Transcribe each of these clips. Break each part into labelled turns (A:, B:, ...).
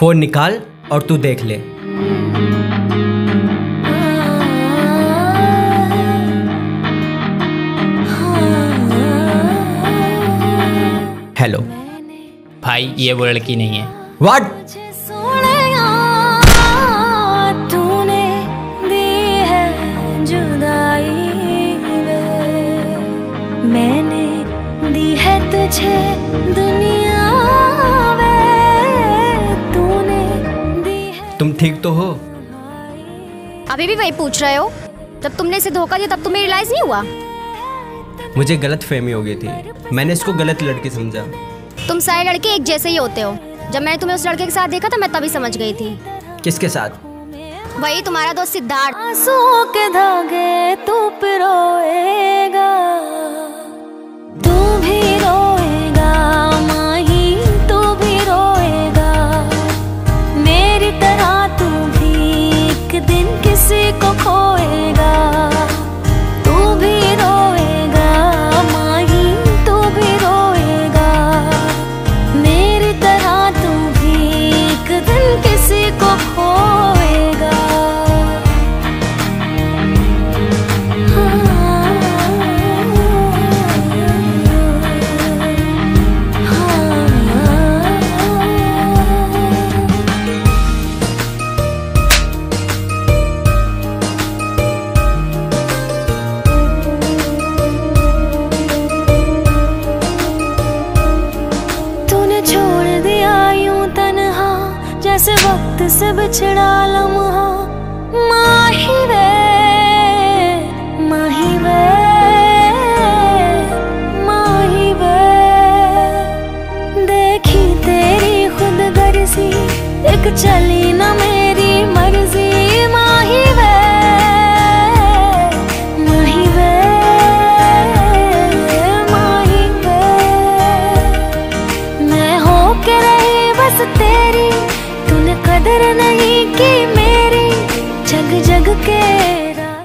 A: Phone निकाल और तू देख ले। हेलो
B: भाई ये वो लड़की नहीं है।
A: व्हाट
C: सोनिया तूने दी है जुदाई वे मैंने दी है तुझे दुनिया
A: ठीक तो हो?
D: अभी भी वही पूछ रहे हो? जब तुमने इसे धोखा दिया तब तुम्हें रियलाइज़ नहीं हुआ?
A: मुझे गलत फहमी हो गई थी। मैंने इसको गलत लड़की समझा।
D: तुम सारे लड़के एक जैसे ही होते हो। जब मैंने तुम्हें उस लड़के के साथ देखा था मैं तभी समझ गई थी।
A: किसके साथ?
D: वही तुम्हारा दोस्त सिद्धार्थ।
C: आंसुओं के धागे तू पिरोएगा। से बिछड़ा लम्हा माही वे माही वे माही वे। देखी तेरी खुद गर्जी एक चली न मेरी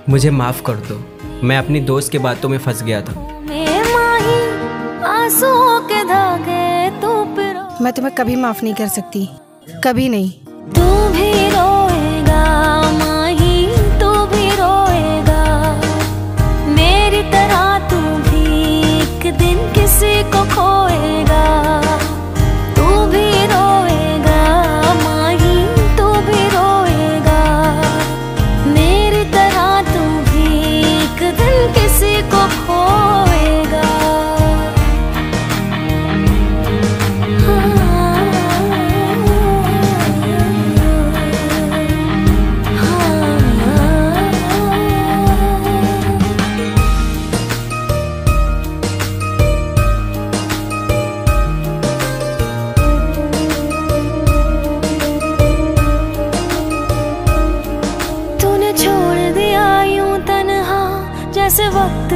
A: मुझे माफ़ कर दो। मैं अपनी दोस्त के बातों में फंस गया था।
C: में
E: तुम्हें कभी माफ़ नहीं कर सकती। कभी नहीं।
C: तू भी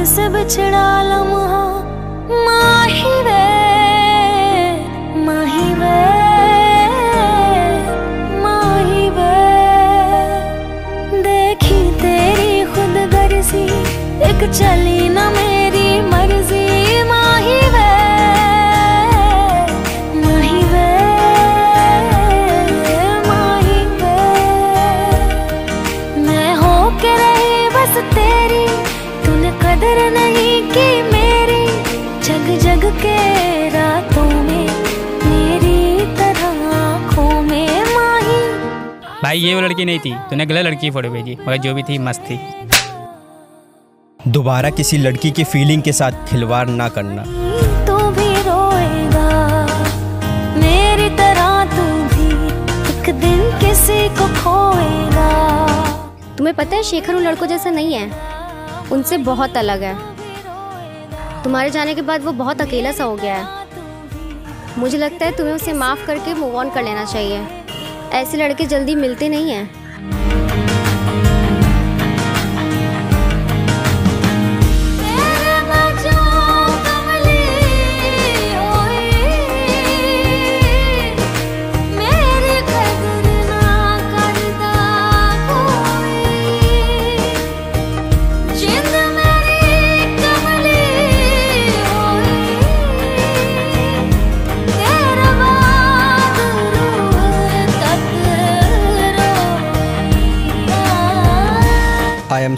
C: से बिछड़ा लम्हा। माही वे माही वे माही वे। देखी तेरी खुद दर्जी एक चली न मेरी
B: भाई ये वो लड़की नहीं थी। तूने गलत लड़की की फ़ोटो भेजी मगर जो भी थी मस्त थी।
F: दोबारा किसी लड़की की फीलिंग के साथ खिलवाड़ ना करना।
C: तू भी रोएगा मेरी तरह तू भी एक दिन किसी को खोएगा।
D: तुम्हें पता है शेखर उन लड़कों जैसा नहीं है। उनसे बहुत अलग है। तुम्हारे जाने के बाद वो बहुत अकेला सा हो गया है। मुझे लगता है तुम्हें उसे माफ़ करके मूव ऑन कर लेना चाहिए। ऐसे लड़के जल्दी मिलते नहीं हैं।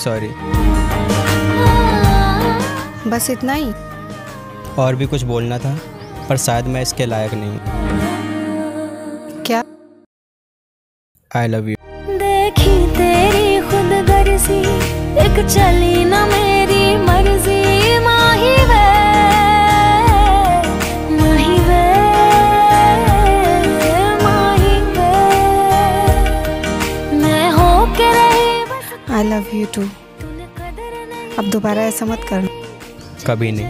F: सॉरी
E: बस इतना ही।
F: और भी कुछ बोलना था पर शायद मैं इसके लायक नहीं
E: क्या?
F: आई लव यू
C: देखी तेरी खुद गर्जी एक चली ना मेरी
E: आई लव यू टू अब दोबारा ऐसा मत करना।
F: कभी नहीं।